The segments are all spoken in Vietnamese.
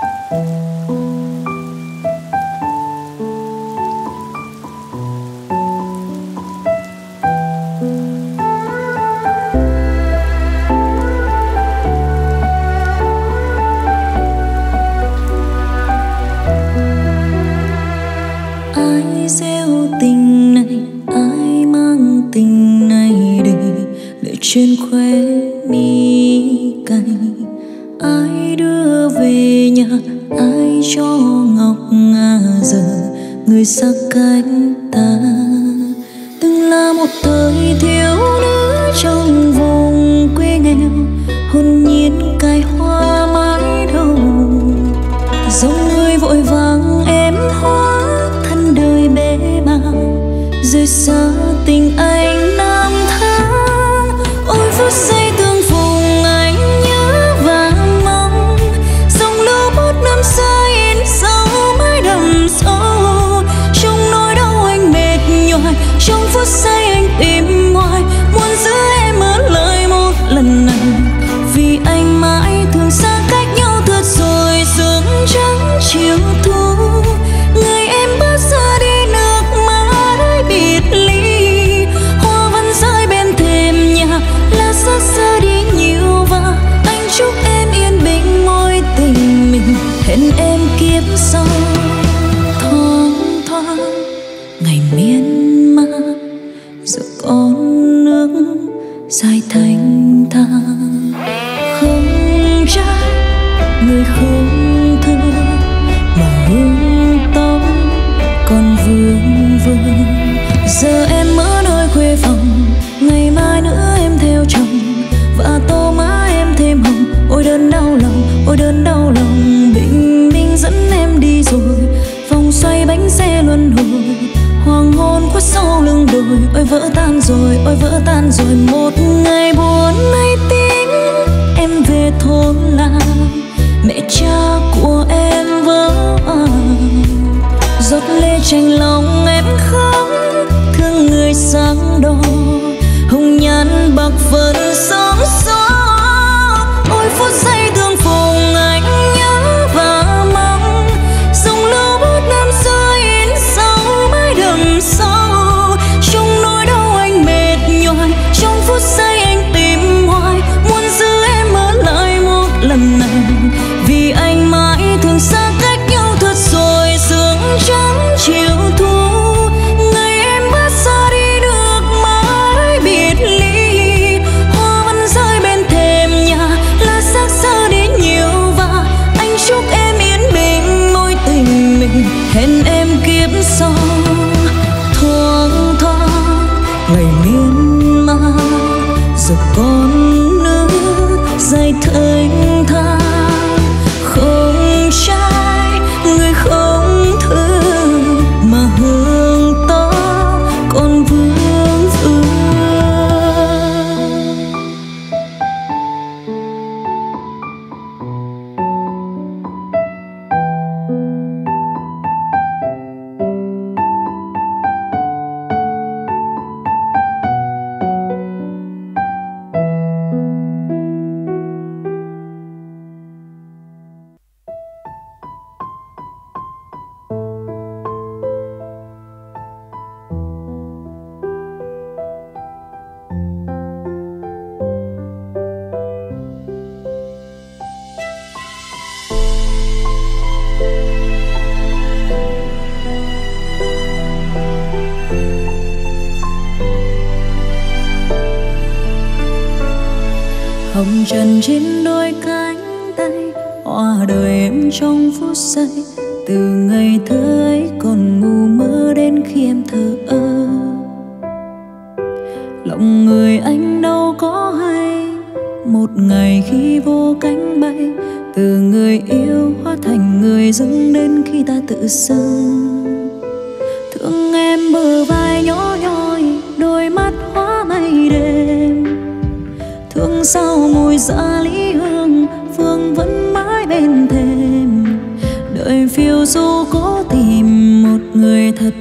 Música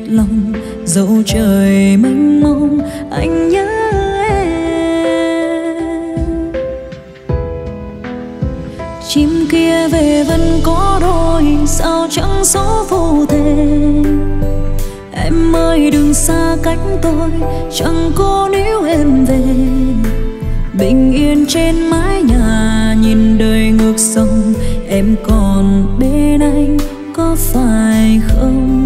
lòng, dẫu trời mênh mông, anh nhớ em. Chim kia về vẫn có đôi, sao chẳng số vô thể? Em ơi, đừng xa cách tôi, chẳng có níu em về. Bình yên trên mái nhà, nhìn đời ngược sông em còn bên anh có phải không?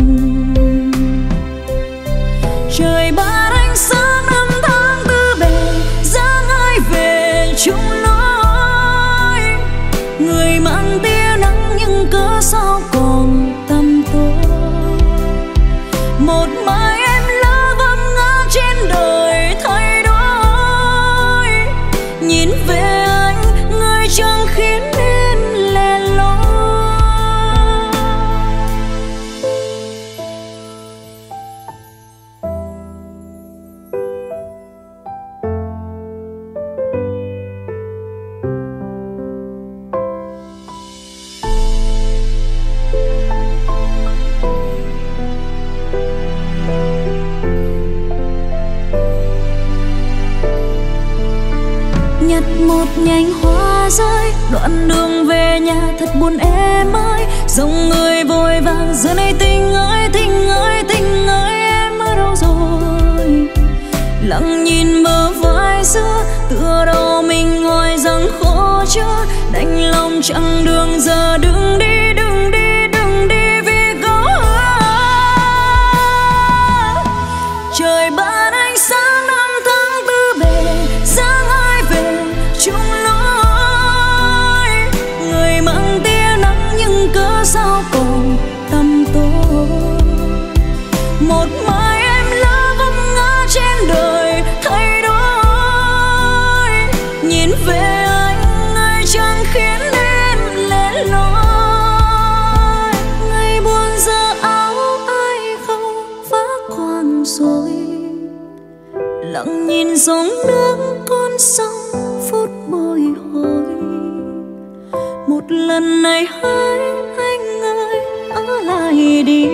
Lần này hãy anh ơi ở lại đi.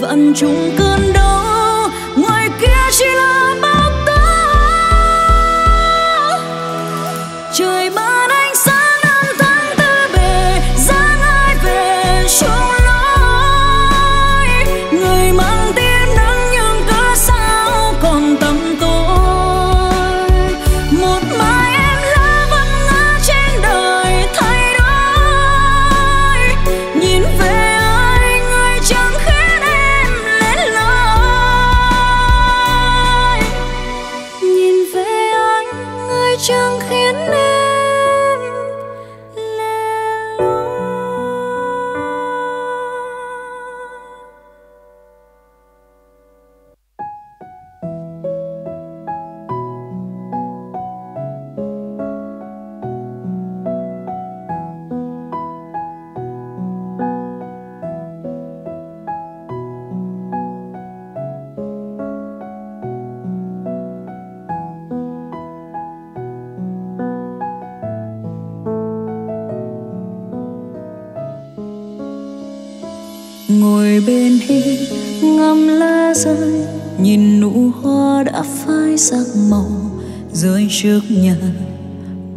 Vạn trùng cơn đau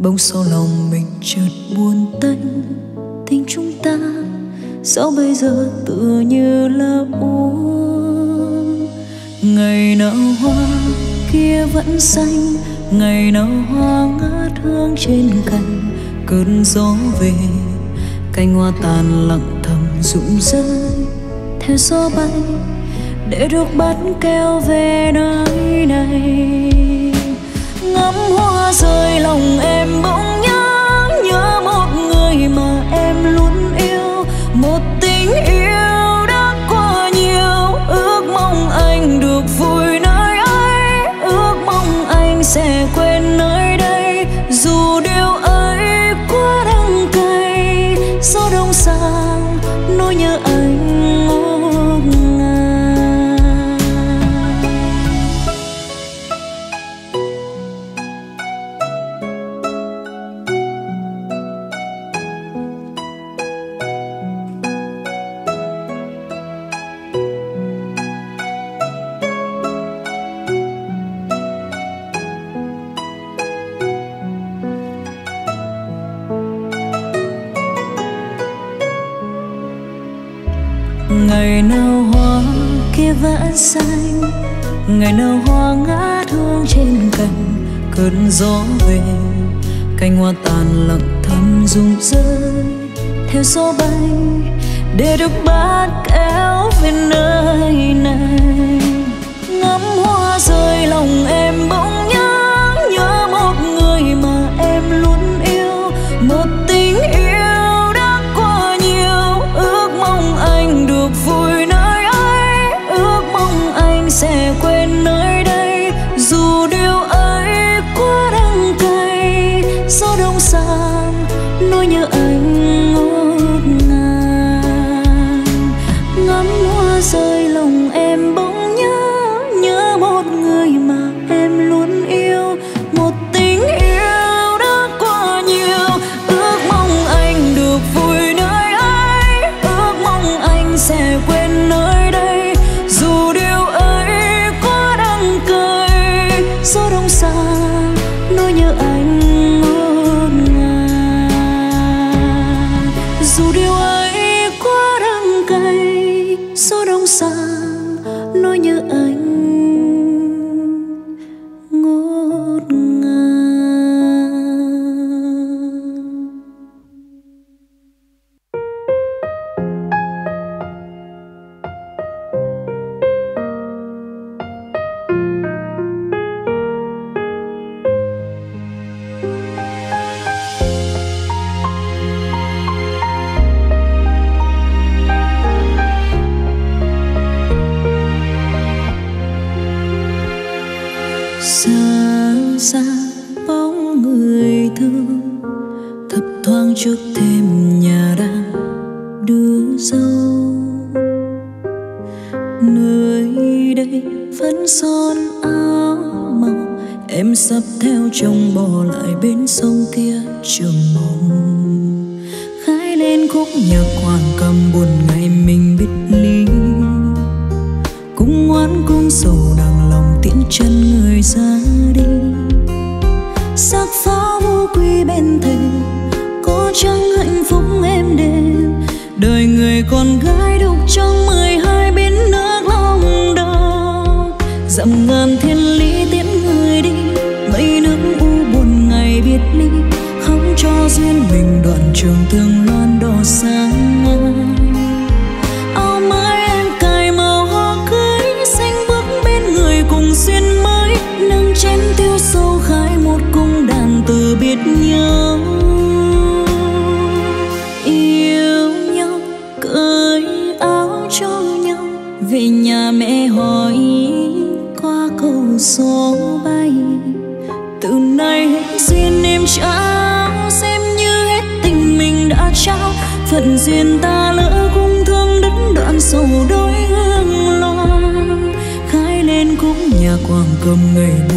bỗng sau lòng mình chợt buồn tênh. Tình chúng ta, sao bây giờ tựa như là úa ngày nào hoa kia vẫn xanh, ngày nào hoa ngát hương trên cành. Cơn gió về, cành hoa tàn lặng thầm rụng rơi. Theo gió bay, để được bắt kéo về nơi này ngắm hoa rơi, lòng em bỗng nhớ nhớ một người mà em luôn yêu. Một tình yêu đã qua nhiều, ước mong anh được vui nơi ấy. Ước mong anh sẽ quên xanh. Ngày nào hoa ngã thương trên cành, cơn gió về. Cành hoa tàn lặng thầm rụng rơi theo gió bay, để được bát kéo về nơi này. Ngắm hoa rơi lòng em vẫn son áo màu em sắp theo chồng bò lại bên sông kia trường mộng khai lên khúc nhạc hoàng cầm buồn ngày mình biết lý cung ngoan cung sầu đằng lòng tiễn chân người ra đi. Sắc pháo vô quy bên thềm, có chăng hạnh phúc em đêm. Đời người con gái đục trong mười cho duyên mình đoạn trường tương loan đỏ xa. cơm ngày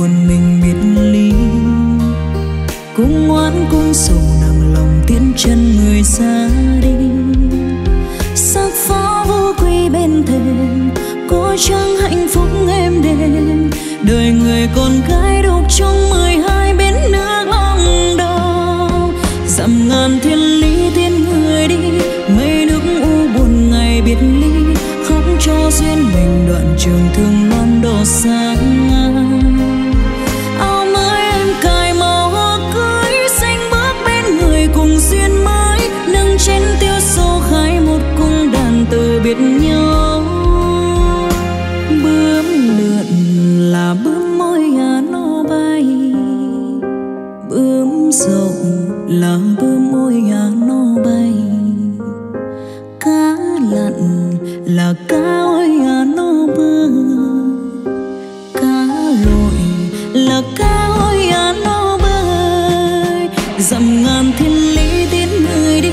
ngàn thiên lý tiễn người đi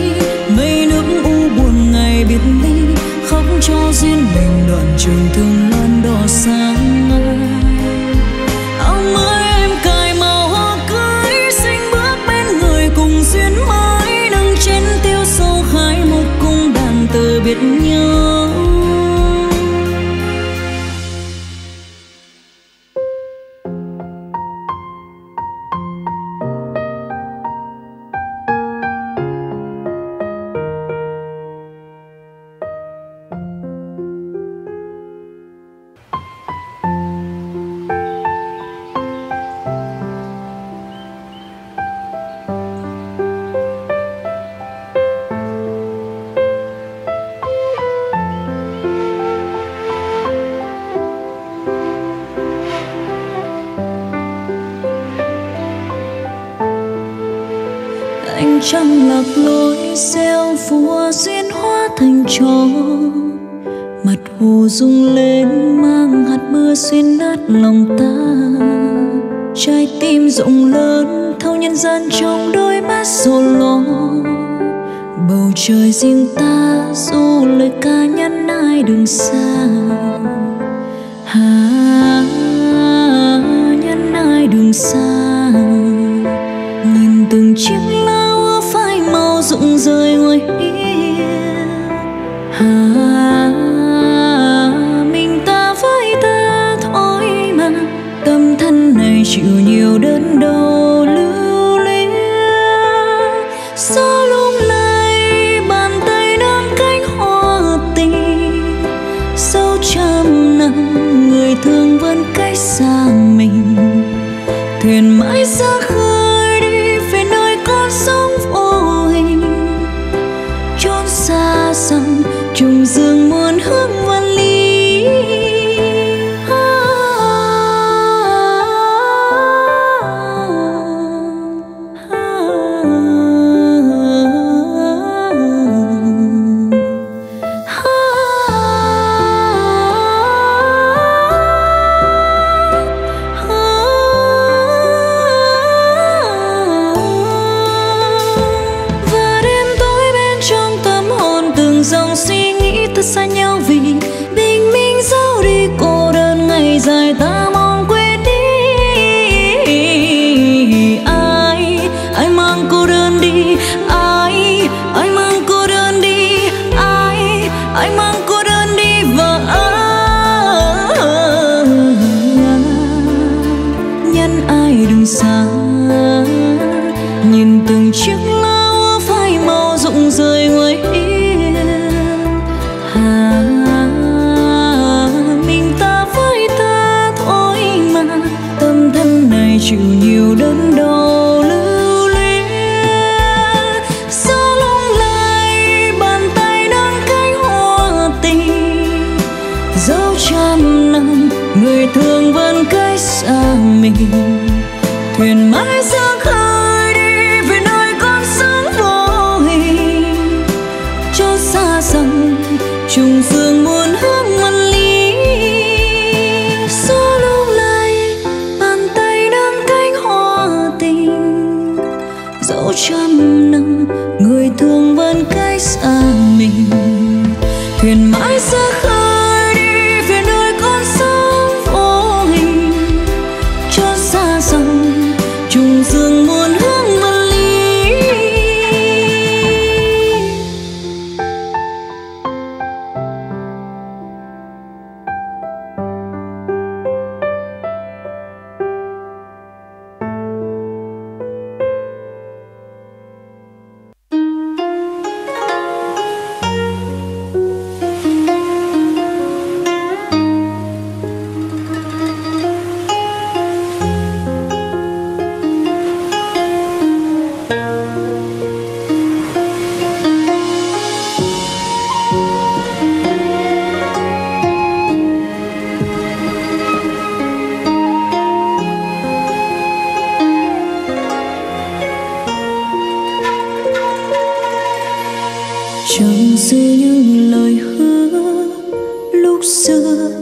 mây nước u buồn ngày biệt ly khóc cho duyên mình đoạn trường thương loan đỏ sáng. Xưa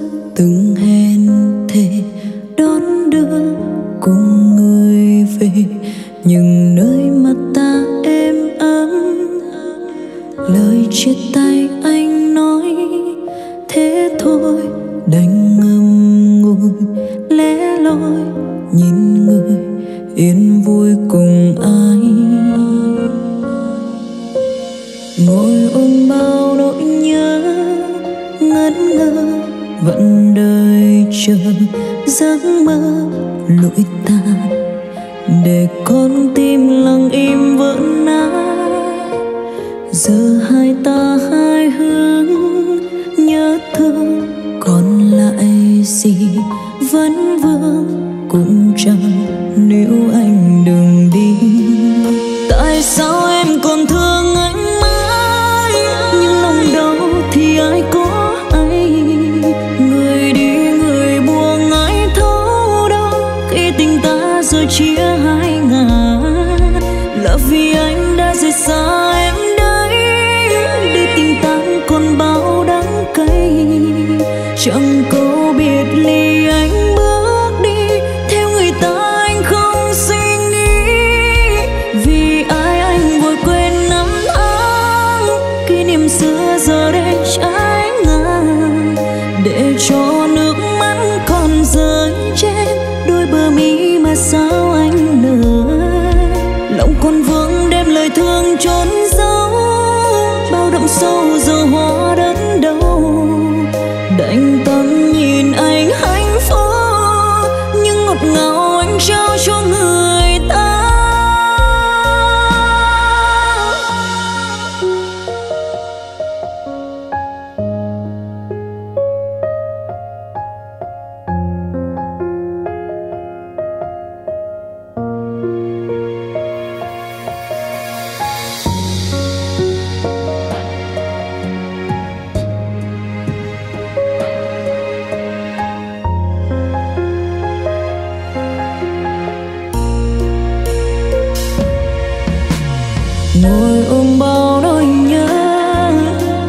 ngồi ôm bao nỗi nhớ,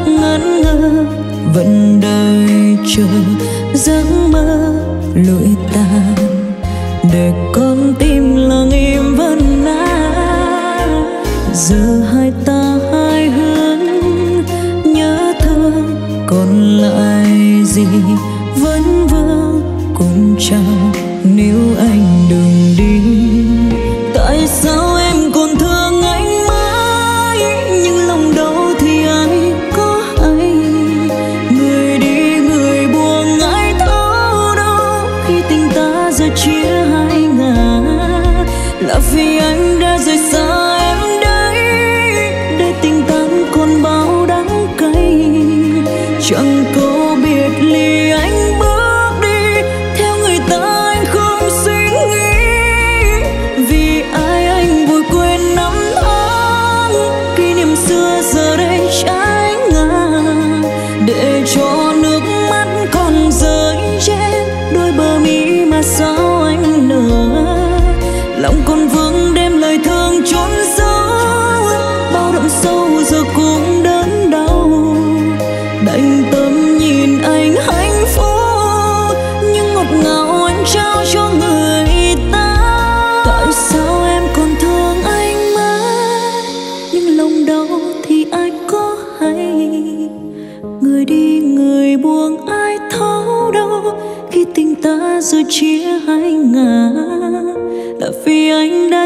ngẩn ngơ, vẫn đợi chờ giấc mơ lụi tàn. Để con tim lặng im vẫn nát giờ hai ta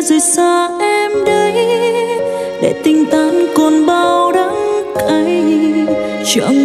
rời xa em đấy để tình tan còn bao đắng cay. Chẳng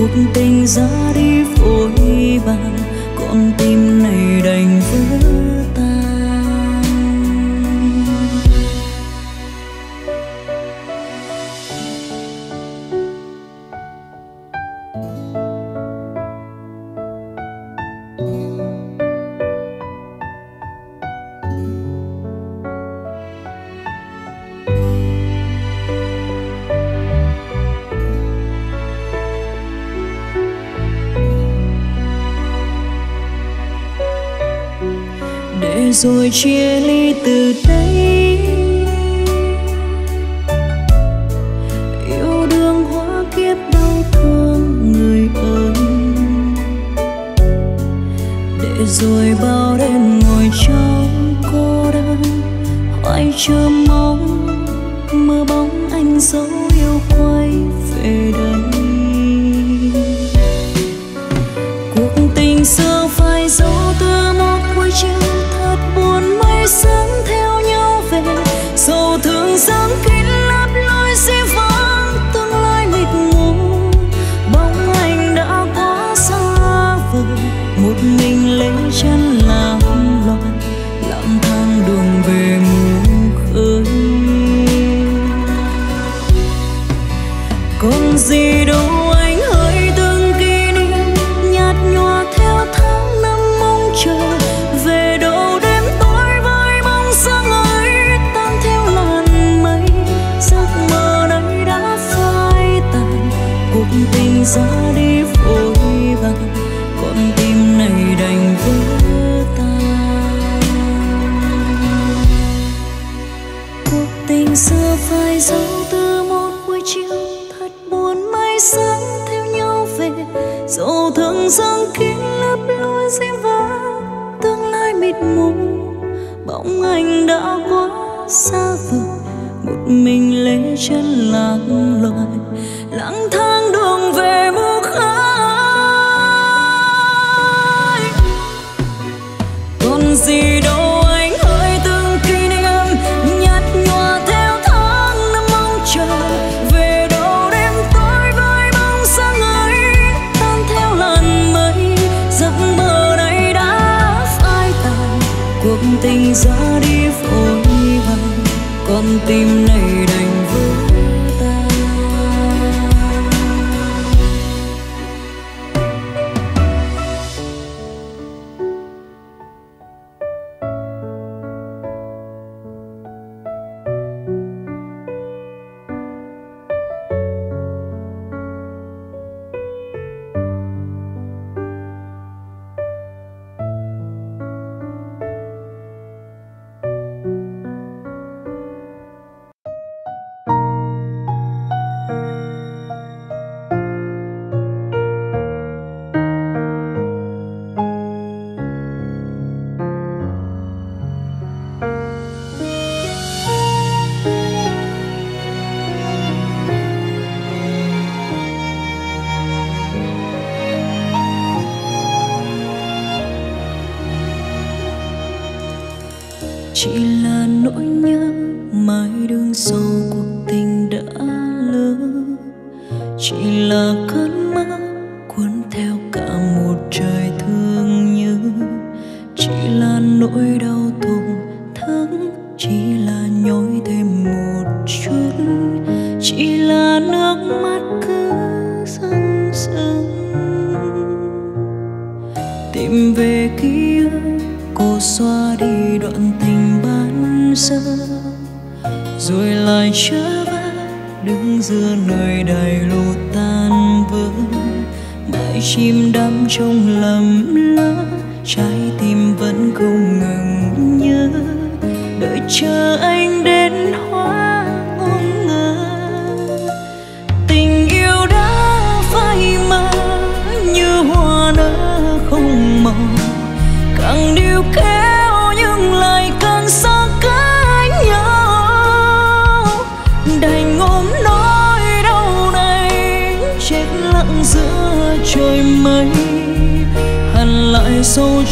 cuộc tình ra đi phôi bằng con tim này đành vỡ rồi chia ly từ đây. Yêu đương hóa kiếp đau thương người ơi. Để rồi bao đêm ngồi trong cô đơn, hoài chờ mong, mơ bóng anh dấu tìm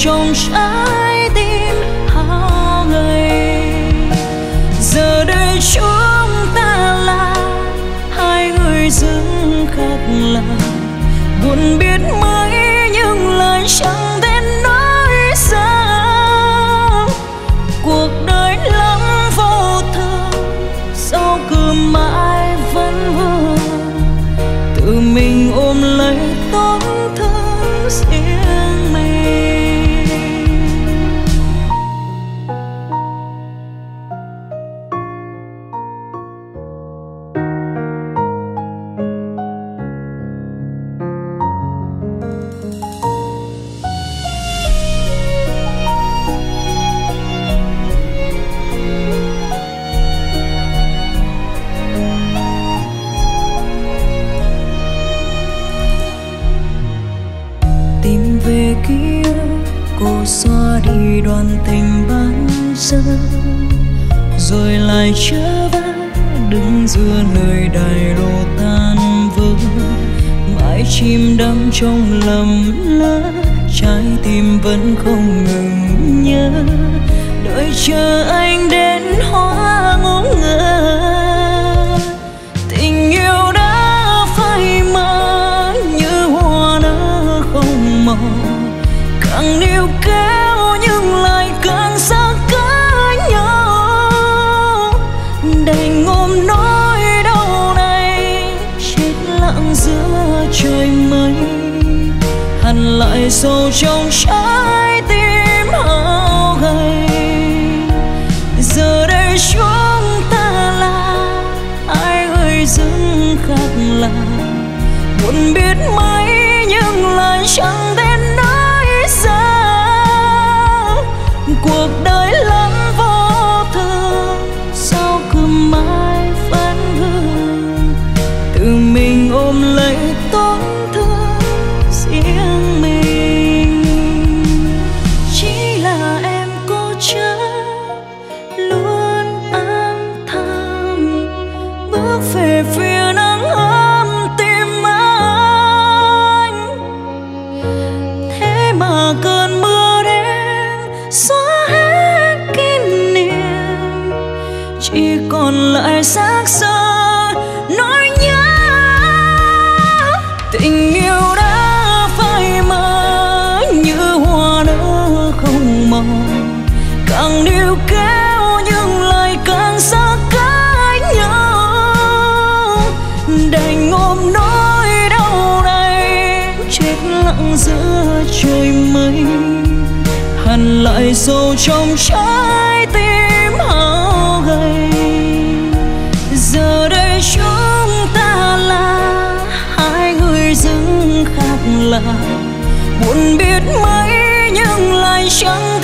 trong trái tim hao lời giờ đây chúa dài chớ vắng đứng giữa nơi đài lộ tan vỡ. Mãi chim đắm trong lầm lỡ, trái tim vẫn không ngừng nhớ. Đợi chờ anh đến hóa ngủ ngơ sâu trong trái tim hao gầy, giờ đây chúng ta là hai người dưng khác lạ. Buồn biết mấy nhưng lại chẳng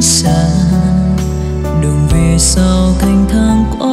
xa. Đường về sau thành thang quá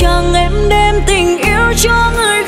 chẳng em đem tình yêu cho người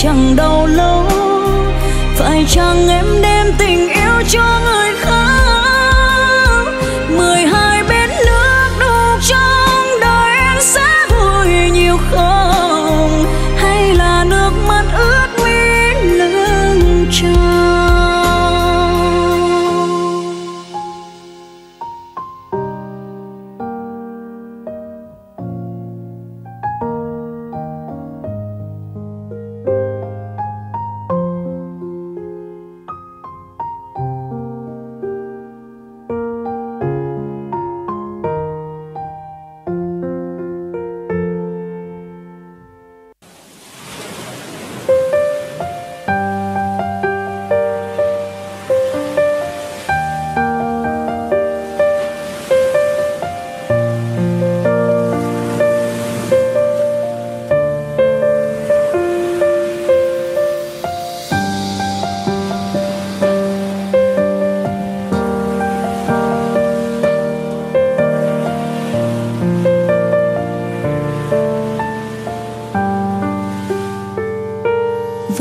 chẳng đau lâu phải chăng em đến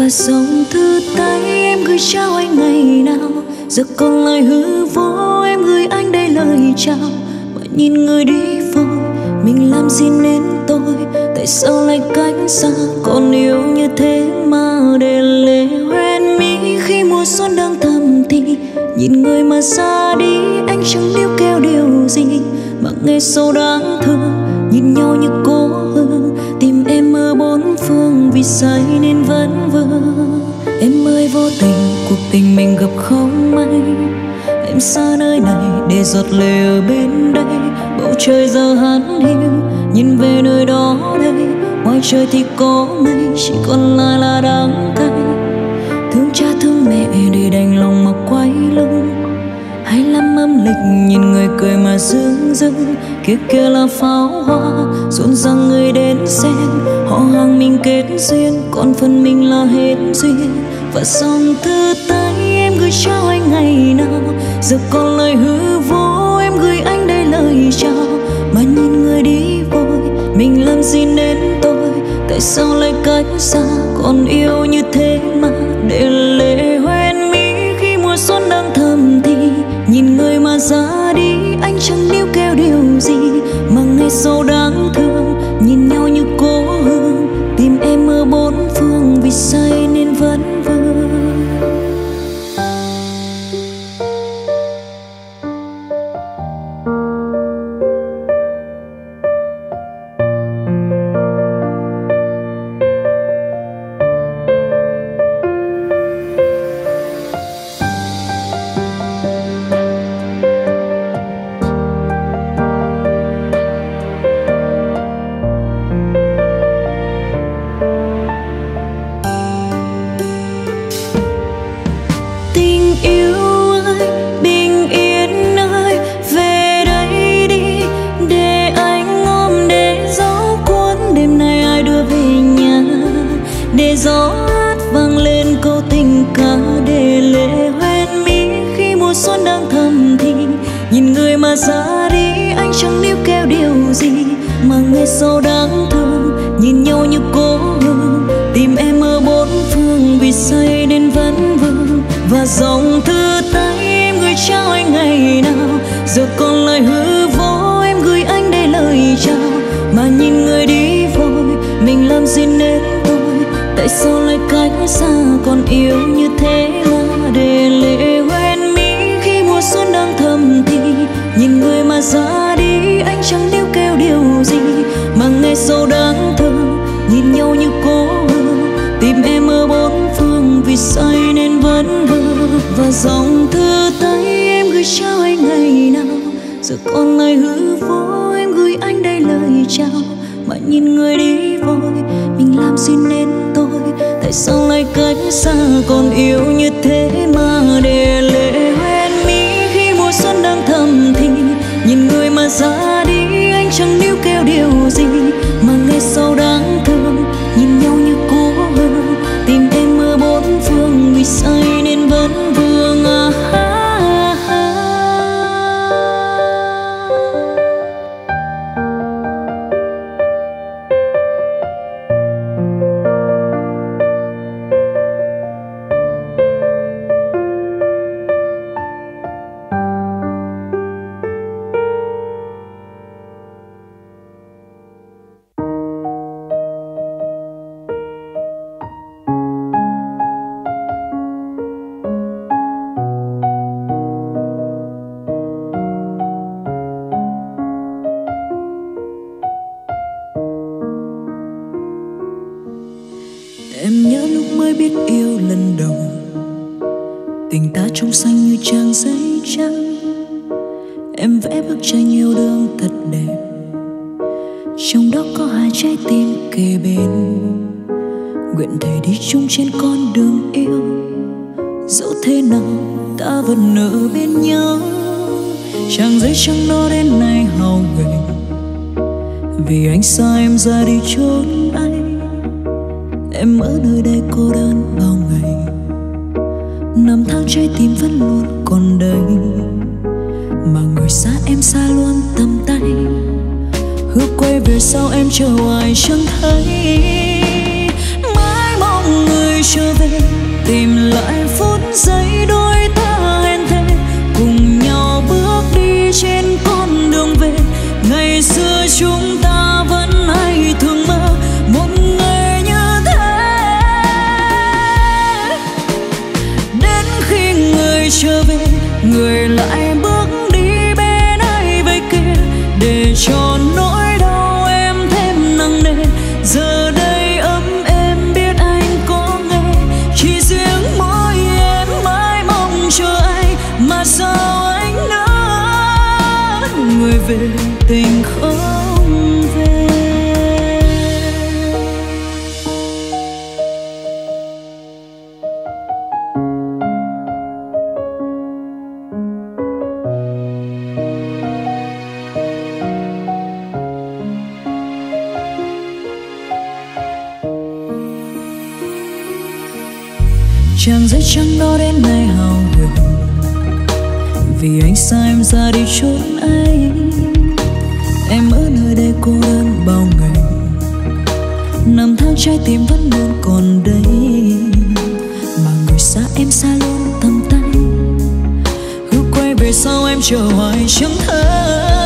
và dòng thư tay em gửi trao anh ngày nào? Giờ còn lời hư vô, em gửi anh đây lời chào. Mà nhìn người đi vội, mình làm gì nên tôi tại sao lại cách xa, còn yêu như thế mà để lệ hoen mi? Khi mùa xuân đang thầm thì, nhìn người mà xa đi, anh chẳng níu kêu điều gì. Mà nghe sâu đáng thương, nhìn nhau như cố vì say nên vẫn vương em ơi, vô tình, cuộc tình mình gặp không may. Em xa nơi này để giọt lệ ở bên đây. Bầu trời giờ hắn hiu, nhìn về nơi đó đây. Ngoài trời thì có mây, chỉ còn lại là đắng cay. Thương cha thương mẹ để đành lòng mà quay lưng. Hai lăm âm lịch, nhìn người cười mà dương dưng. Kia kia là pháo hoa, rộn ràng người đến xem họ hàng mình kết duyên, còn phần mình là hết duyên. Và dòng thư tay em gửi trao anh ngày nào. Giờ còn lời hư vô em gửi anh đây lời chào. Mà nhìn người đi vội, mình làm gì nên tôi? Tại sao lại cách xa, còn yêu như thế mà? Để lệ hoen mi khi mùa xuân đang thầm thì, nhìn người mà ra đi, anh chẳng níu kêu điều gì. Mà ngày sau đó chàng giấy trắng đó đến nay hào huyền vì anh xa em ra đi trốn anh em ở nơi đây cô đơn bao ngày. Năm tháng trái tim vẫn luôn còn đây mà người xa em xa luôn tầm tay. Cứ quay về sau em chờ hoài chẳng thấy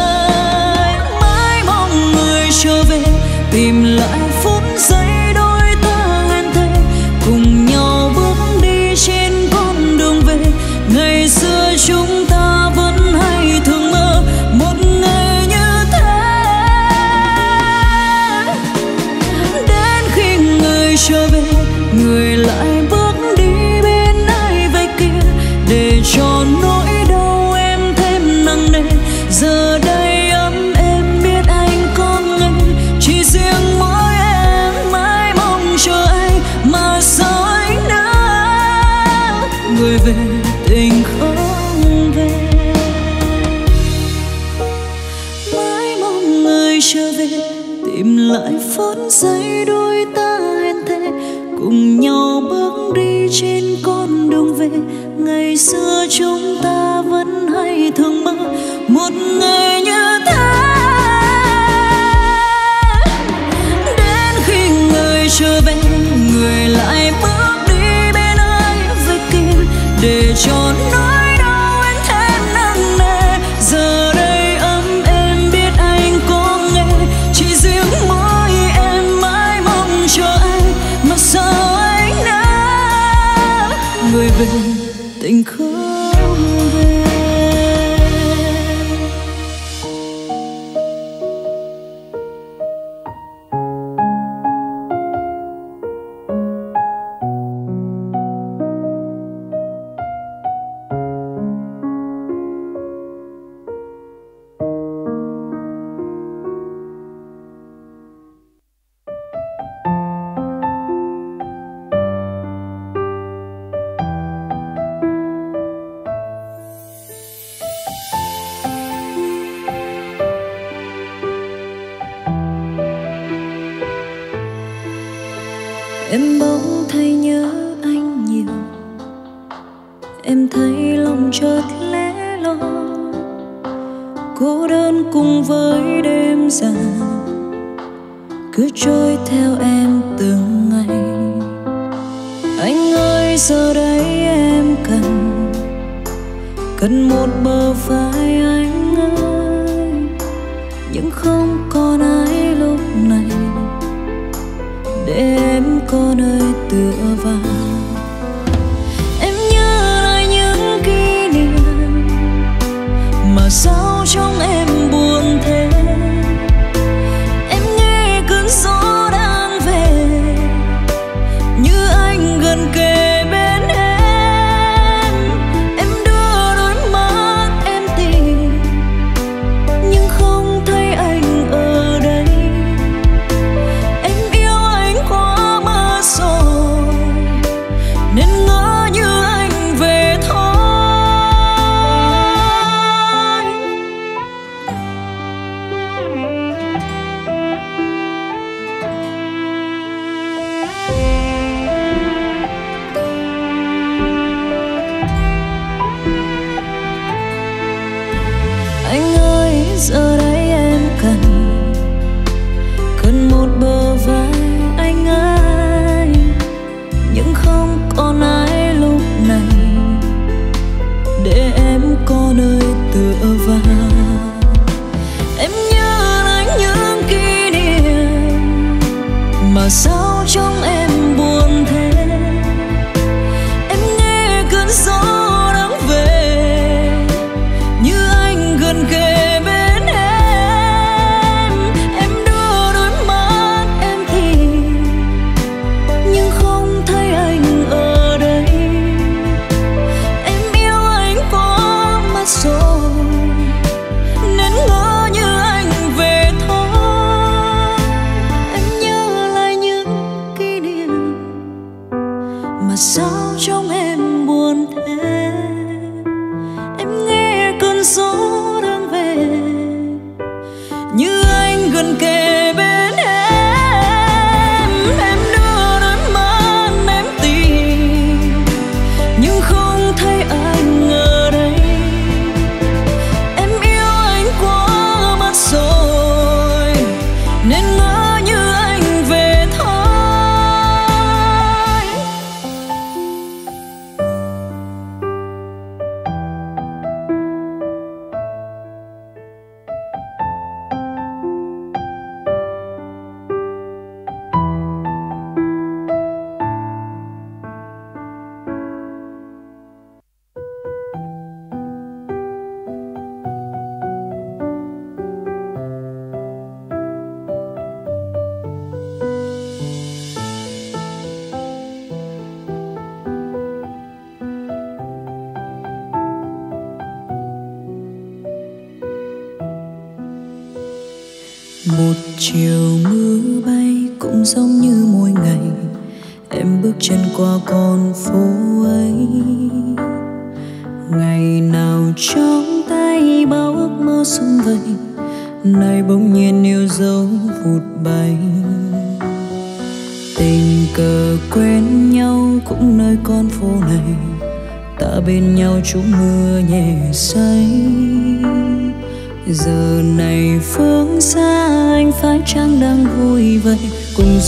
chợt lẽ loi cô đơn cùng với đêm dài, cứ trôi theo em từng ngày. Anh ơi, giờ đây em cần cần một bờ vai anh ơi. Nhưng không còn ai lúc này, để em có nơi tựa vào.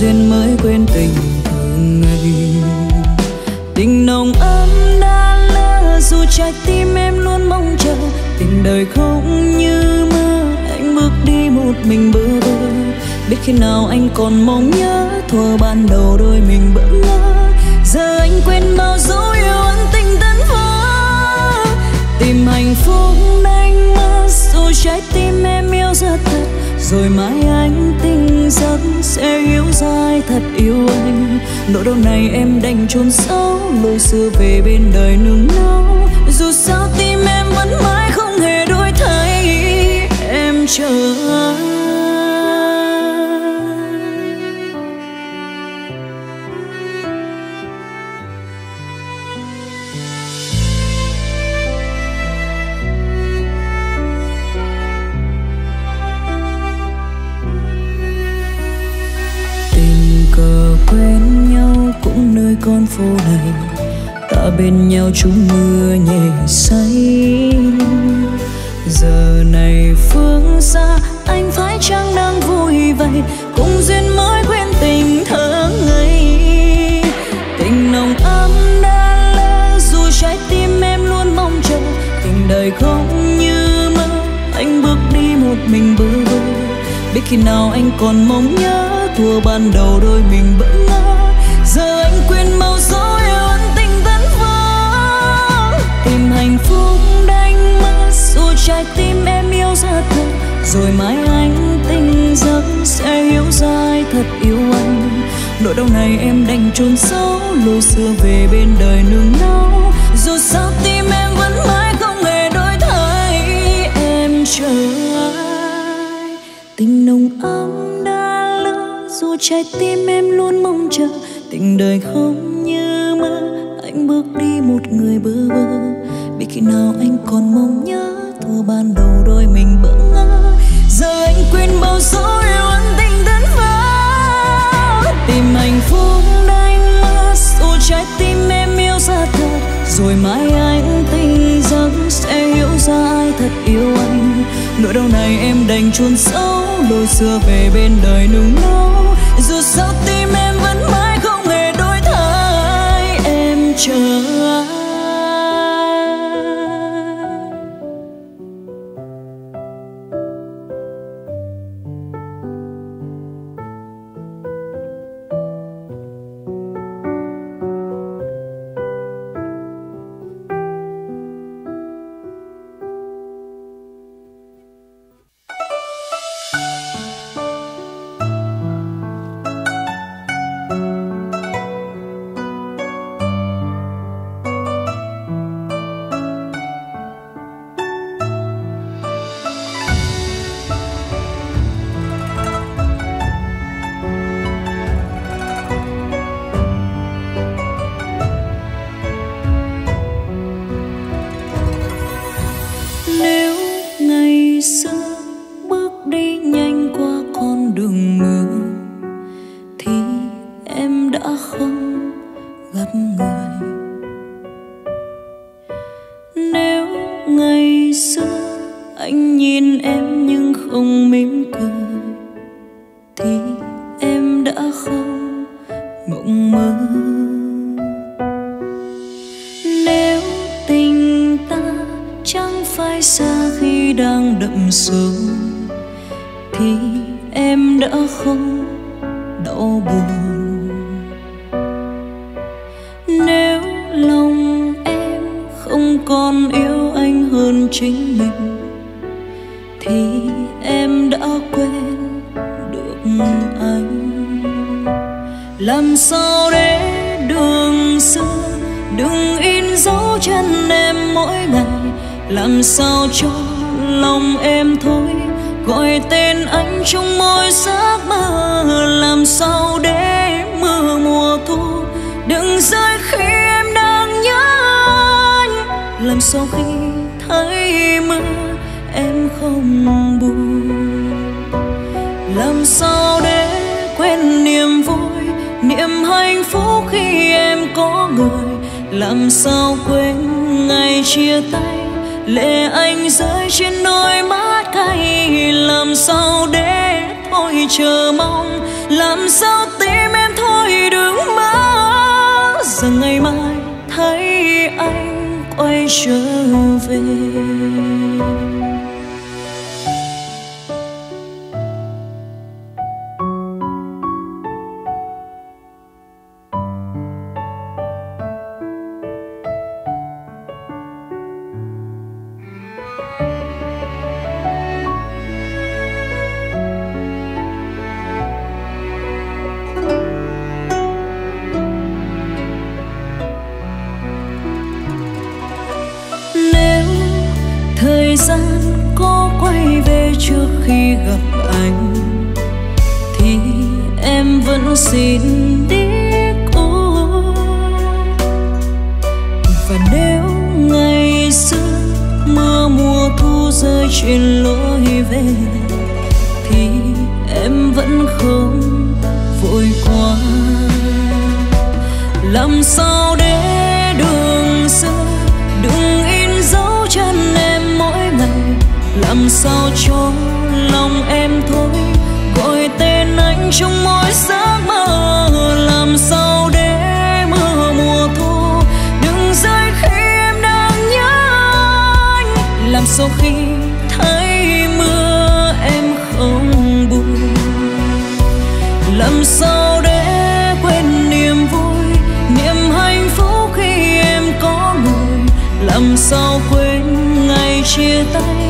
Duyên mới quên tình thường ngày. Tình nồng ấm đã lỡ, dù trái tim em luôn mong chờ. Tình đời không như mơ, anh bước đi một mình bơ vơ biết khi nào anh còn mong nhớ thuở ban đầu đôi mình bỡ ngỡ. Giờ anh quên bao dấu yêu ân tình tấn vỡ tìm hạnh phúc đánh mất, dù trái tim em yêu rất thật. Rồi mai anh giấc sẽ hiểu dài thật yêu anh. Nỗi đau này em đành chôn sâu, lối xưa về bên đời nương náu dù sao tim em vẫn mãi không hề đổi thay, em chờ anh nhau trúng mưa nhẹ say. Giờ này phương xa, anh phải chăng đang vui vậy cùng duyên mới quên tình thơ ngây tình nồng ấm đã lỡ, dù trái tim em luôn mong chờ. Tình đời không như mơ, anh bước đi một mình bơ vơ. Biết khi nào anh còn mong nhớ, thua ban đầu đôi mình bỡ rồi mai anh tinh giấc sẽ hiểu ra ai thật yêu anh. Nỗi đau này em đành chôn sâu lối xưa về bên đời nương náu dù sao tim em vẫn mãi không hề đổi thay, em chờ ai? Tình nồng ấm đã lỡ, dù trái tim em luôn mong chờ. Tình đời không như mơ, anh bước đi một người bơ vơ. Biết khi nào anh còn mong nhớ nỗi đau này em đành chôn sâu lối xưa về bên đời nung nấu. Thời gian có quay về trước khi gặp anh, thì em vẫn xin đi cô. và nếu ngày xưa mưa mùa thu rơi trên lối về, thì em vẫn không vội qua. làm sao để làm sao cho lòng em thôi? Gọi tên anh trong mỗi giấc mơ. Làm sao để mưa mùa thu? Đừng rơi khi em đang nhớ anh. Làm sao khi thấy mưa em không buồn? Làm sao để quên niềm vui? Niềm hạnh phúc khi em có người. Làm sao quên ngày chia tay?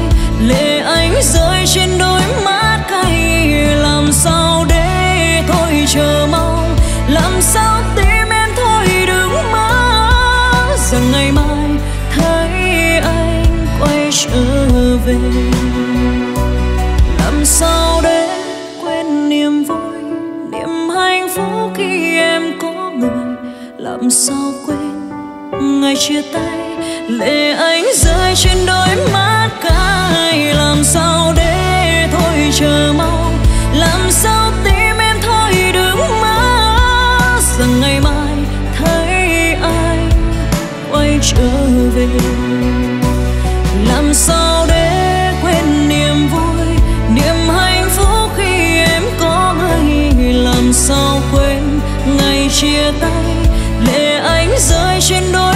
Rơi trên đôi mắt cay, làm sao để thôi chờ mong? Làm sao tim em thôi đừng mơ rằng ngày mai thấy anh quay trở về. Làm sao để quên niềm vui, niềm hạnh phúc khi em có người? Làm sao quên ngày chia tay? Lệ anh rơi trên đôi mắt cay làm sao để thôi chờ mau, làm sao tim em thôi đứng mơ rằng ngày mai thấy anh quay trở về. Làm sao để quên niềm vui niềm hạnh phúc khi em có người làm sao quên ngày chia tay? Lệ anh rơi trên đôi